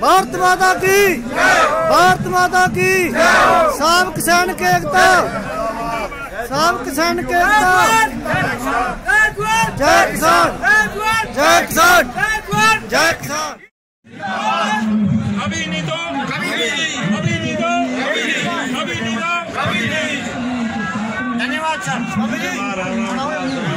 भारत माता की भारत माता की की सब किसान के एकता सब किसान के एकता। Jackson! Edward! Jackson! Edward! Jackson! Abinito! Abinito! Abinito! Abinito! Abinito! Abinito! Abinito! Abinito!